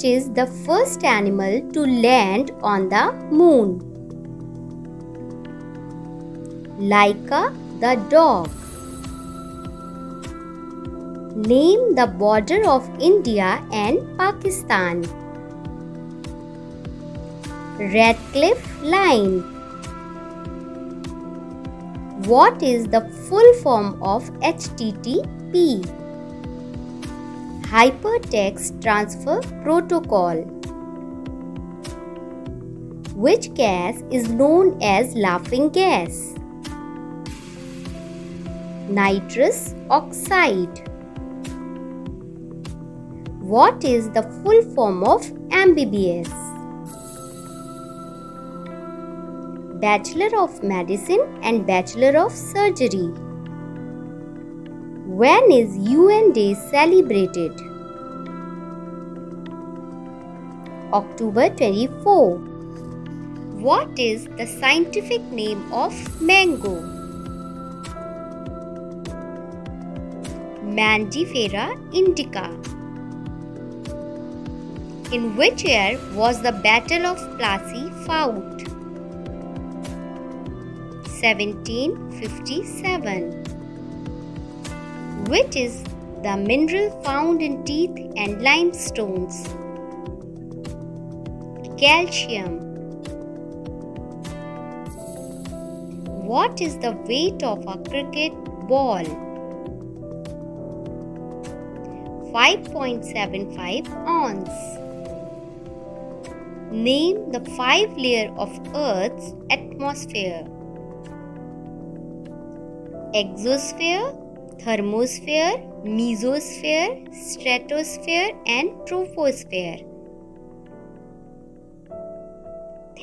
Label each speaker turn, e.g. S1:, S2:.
S1: Which is the first animal to land on the moon? Laika the dog. Name the border of India and Pakistan. Radcliffe Line. What is the full form of HTTP? Hypertext Transfer Protocol. Which gas is known as laughing gas? Nitrous oxide. What is the full form of MBBS? Bachelor of Medicine and Bachelor of Surgery. When is UN Day celebrated? October 24. What is the scientific name of mango? Mangifera indica. In which year was the Battle of Plassey fought? 1757. Which is the mineral found in teeth and limestones? Calcium. What is the weight of a cricket ball? 5.75 ounce. Name the five layer of Earth's atmosphere. Exosphere, thermosphere, mesosphere, stratosphere and troposphere.